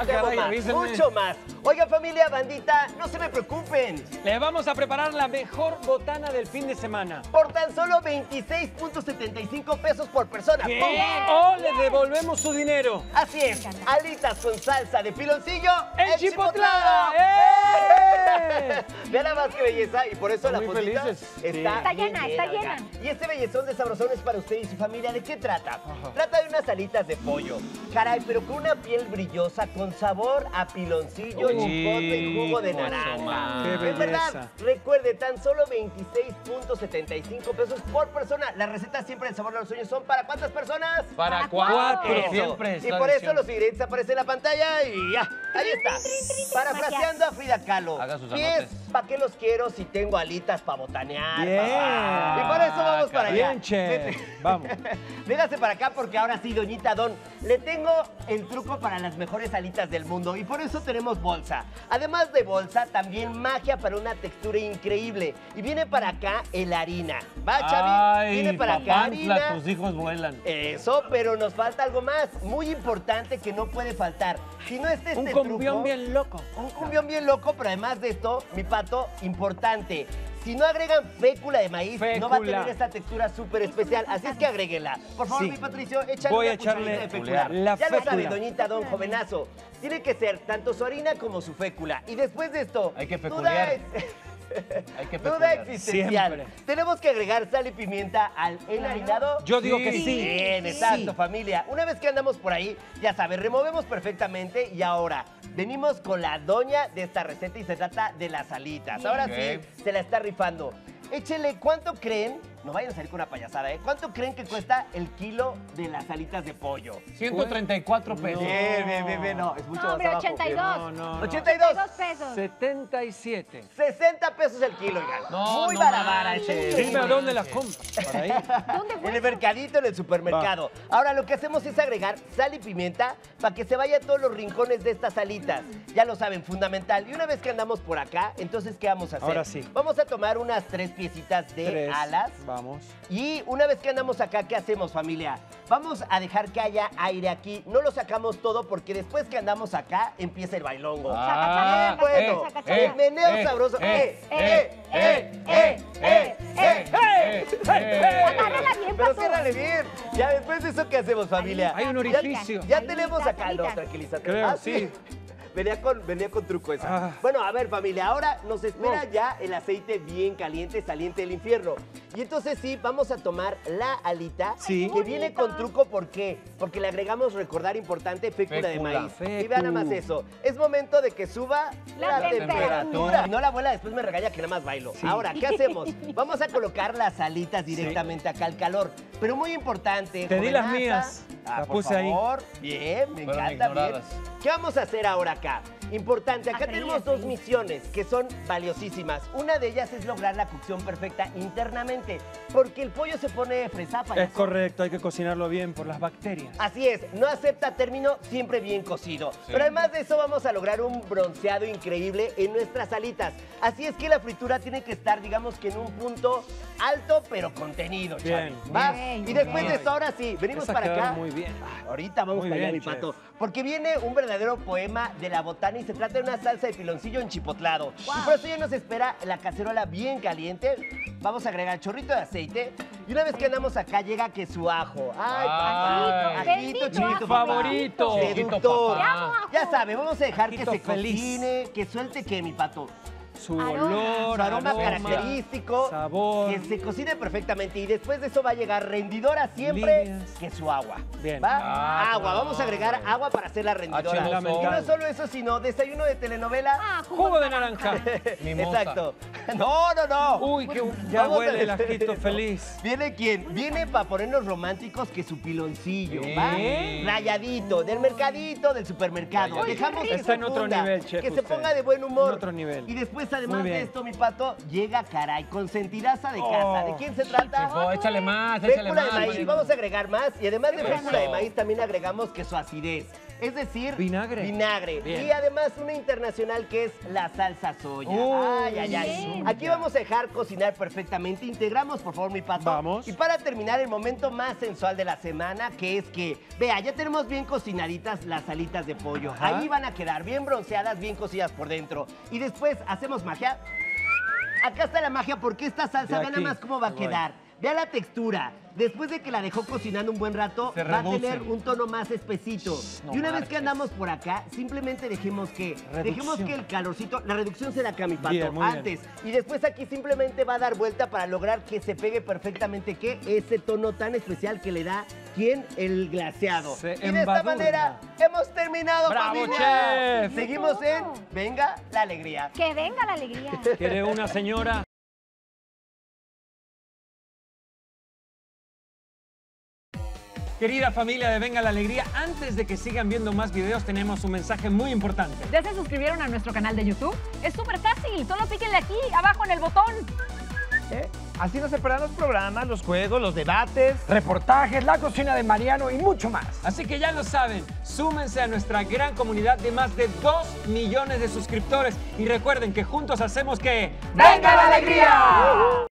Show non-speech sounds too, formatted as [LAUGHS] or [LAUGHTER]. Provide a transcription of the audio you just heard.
Ah, más, avísenme. mucho más. Oiga, familia, bandita, no se me preocupen. Le vamos a preparar la mejor botana del fin de semana. Por tan solo 26.75 pesos por persona. ¿Qué? O le devolvemos su dinero. Así es, alitas con salsa de piloncillo ¡Enchipotlada! ¡Eh! ¡Eh! [LAUGHS] Vean nada más que belleza y por eso Están la muy felices. está, Sí. Está bien llena, está oiga. llena. Y este bellezón de sabrosón es para usted y su familia. ¿De qué trata? Trata de unas alitas de pollo. Caray, pero con una piel brillosa, con sabor a piloncillo, Uy, chipotle y jugo de naranja. madre. Qué En verdad, belleza. recuerde, tan solo 26.75 pesos por persona. Las recetas siempre del sabor de los sueños son para cuántas personas? Para Para cuatro. cuatro. Eso. Siempre es Y por eso los ingredientes aparecen en la pantalla y ya. Ahí está. Parafraseando a Frida Kahlo. Haga sus anotes. ¿Para qué los quiero si tengo alitas para botanear? Bien. papá? Y por eso vamos para allá. Bien, che. Vamos. [LAUGHS] Véngase para acá porque ahora sí, doñita Don, le tengo el truco para las mejores alitas del mundo y por eso tenemos bolsa. Además de bolsa, también magia para una textura increíble. Y viene para acá el harina. ¿Va, Chavi? Ay, viene para acá papantla, harina. tus hijos vuelan. Eso, pero nos falta algo más, muy importante que no puede faltar. Si no es este Un truco, cumbión bien loco. un cumbión bien loco, pero además de esto, mi pato, importante. Si no agregan fécula de maíz, no va a Fécula. tener esta textura súper especial. Así es que agréguenla. Por favor, Sí. mi Patricio, échale Voy a una cucharadita echarle de fécula. la ya lo sabe, fécula. doñita Don Jovenazo. Tiene que ser tanto su harina como su fécula. Y después de esto, Hay que duda feculear. Hay que Duda existencial. Siempre. Tenemos que agregar sal y pimienta al enharinado. Yo digo Sí. que sí. Bien, exacto, familia. Una vez que andamos por ahí, ya sabes, removemos perfectamente y ahora venimos con la doña de esta receta y se trata de las alitas. Ahora sí, se la está rifando. Échele, ¿cuánto creen? No vayan a salir con una payasada, ¿eh? ¿Cuánto creen que cuesta el kilo de las alitas de pollo? 134 pesos. Bien, bien, bien, bien, no, es mucho No, más hombre, abajo. 82. No, no, no. 82. 82 pesos. 77. 60 pesos el kilo, oigan. No, Muy no barabara, échele. Dime a dónde las compras. ¿Dónde En fue? el mercadito, en el supermercado. Ahora lo que hacemos es agregar sal y pimienta para que se vaya a todos los rincones de estas alitas. Ya lo saben, fundamental. Y una vez que andamos por acá, entonces, ¿qué vamos a hacer? Ahora sí. Vamos a tomar unas tres piecitas de Tres. alas. Vamos. Y una vez que andamos acá, ¿qué hacemos, familia? Vamos a dejar que haya aire aquí. No lo sacamos todo porque después que andamos acá, empieza el bailongo. Ah, bueno. el meneo eh, sabroso. eh, Eh, eh, eh, eh, eh, eh, eh, eh. Bien, Pero ciérrale bien. Ya después de eso, ¿qué hacemos, familia? Hay un orificio. Ya, tenemos acá. No, tranquilízate. Creo, Ah, sí. Venía con, venía con truco esa. Ah. Bueno, a ver, familia, ahora nos espera No. ya el aceite bien caliente, saliente del infierno. Y entonces sí, vamos a tomar la alita Sí. que viene con truco. ¿Por qué? Porque le agregamos, recordar importante, fécula, de maíz. Fécula. Y vean nada más eso. Es momento de que suba La la, temperatura. temperatura. No, la abuela después me regaña que nada más bailo. Sí. Ahora, ¿qué hacemos? [LAUGHS] Vamos a colocar las alitas directamente acá al calor. Pero muy importante, Te di las mías. Ah, Las por puse ahí. favor. Bien, me Fueron encanta. Bien. ignoradas. ¿Qué vamos a hacer ahora acá? Importante, acá tenemos dos misiones que son valiosísimas. Una de ellas es lograr la cocción perfecta internamente, porque el pollo se pone fresa, Es correcto, hay que cocinarlo bien por las bacterias. Así es, no acepta término siempre bien cocido. Pero además de eso vamos a lograr un bronceado increíble en nuestras alitas. Así es que la fritura tiene que estar, digamos que en un punto alto pero contenido, Bien, Chavi. ¿Va? bien, y después bien. de esto, ahora sí, venimos para acá. muy bien. Ah, Ahorita vamos Muy para allá, mi pato. Porque viene un verdadero poema de la y se trata de una salsa de piloncillo enchipotlado. Y por eso ya nos espera la cacerola bien caliente. Vamos a agregar chorrito de aceite. Y una vez que andamos acá, llega que su ajo. ¡Ay, papá! Ajito, Ajito, chiquito, favorito. Seductor. Ya sabe, vamos a dejar que se feliz. cocine, que suelte que mi pato. Su Aroma. olor, Su aroma característico. sabor. Que se cocine perfectamente. Y después de eso va a llegar rendidora siempre Líneas. que su agua. Bien. ¿Va? Ah, agua. no, Vamos a agregar agua para hacer la rendidora. H2O. y no solo eso, sino desayuno de telenovela. Ah, Jugo de naranja. [LAUGHS] Exacto. [LAUGHS] No, no, no. Uy, que ya Vamos a- huele el ajito [LAUGHS] feliz. ¿Viene quién? Viene para ponernos románticos que su piloncillo, ¿va? Rayadito, del mercadito, del supermercado. Dejamos que Está se en otro funda, nivel, chef, Que se ponga de buen humor. En otro nivel. Y después, además Muy de esto, mi pato, llega caray, consentidaza de casa. Oh. ¿De quién se trata? Chefo, échale más, échale Fécula más. de maíz, vamos a agregar más. Y además de fécula de maíz, también agregamos queso acidez. Es decir, Vinagre. vinagre. Bien. Y además una internacional que es la salsa soya. Uy, ay, ay, ay. Aquí vamos a dejar cocinar perfectamente. Integramos, por favor, mi pato. Vamos. Y para terminar, el momento más sensual de la semana, que es que, vea, ya tenemos bien cocinaditas las alitas de pollo. Ajá. Ahí van a quedar bien bronceadas, bien cocidas por dentro. Y después hacemos magia. Acá está la magia porque esta salsa, vean nada más cómo va a quedar. Vea la textura. Después de que la dejó cocinando un buen rato, Se va a reduce. tener un tono más espesito. No y una vez marches. que andamos por acá, simplemente dejemos que, Reducción. dejemos que el calorcito, la reducción se da acá, mi pato, Bien, muy bien. antes. Y después aquí simplemente va a dar vuelta para lograr que se pegue perfectamente, que ese tono tan especial que le da, ¿quién? El glaseado. Se y de esta manera hemos terminado, ¡Bravo, familia. chef! Seguimos en. Venga la Alegría. Que venga la alegría. ¿Quiere una señora? Querida familia de Venga la Alegría, antes de que sigan viendo más videos, tenemos un mensaje muy importante. ¿Ya se suscribieron a nuestro canal de YouTube? Es súper fácil, solo píquenle aquí, abajo en el botón. ¿eh? Así no se perderán los programas, los juegos, los debates. reportajes, la cocina de Mariano y mucho más. Así que ya lo saben, súmense a nuestra gran comunidad de más de 2 millones de suscriptores y recuerden que juntos hacemos que... ¡Venga la alegría!